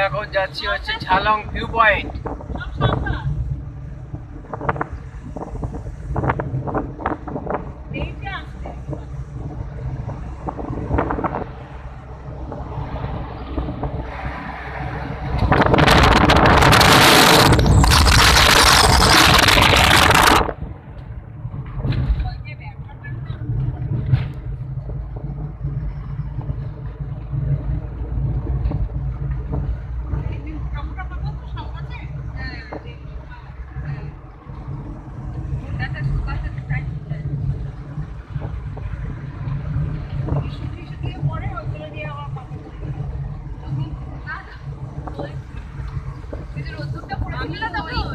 এখন যাচ্ছি হচ্ছে Jhalong view point Pero tú te.